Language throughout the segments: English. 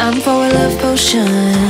Time for a love potion,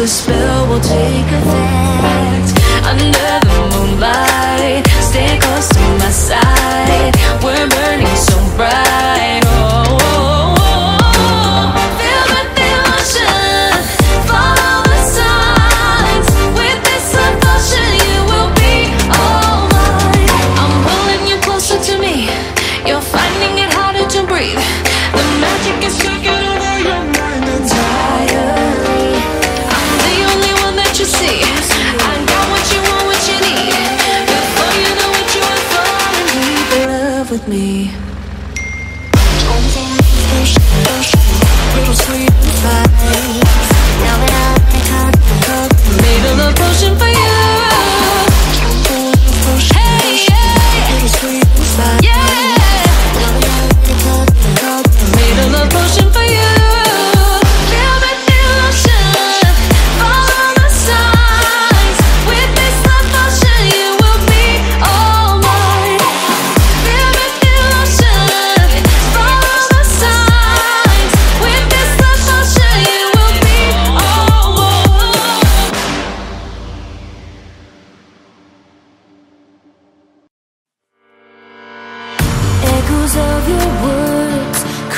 the spell will take effect. Under the moonlight, stay close to my side.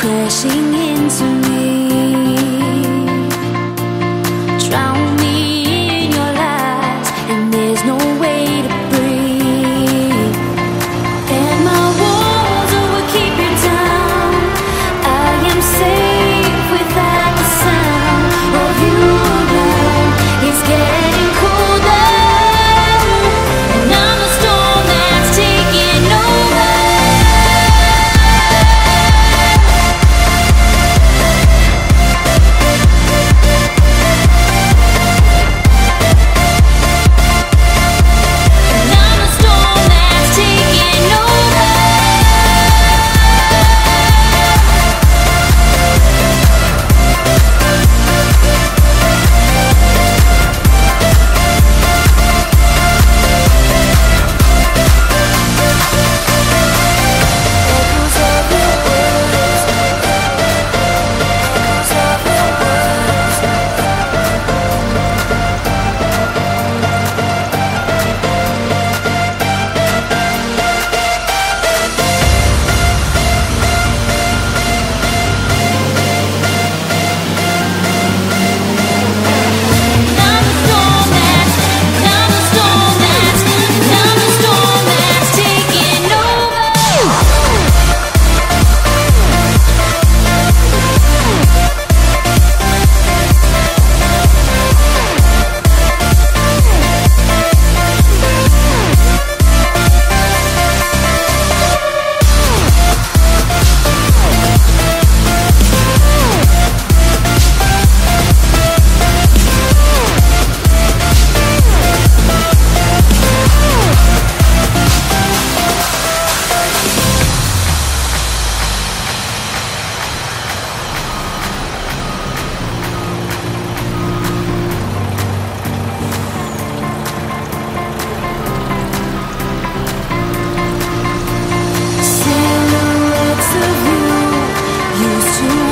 Crashing into. to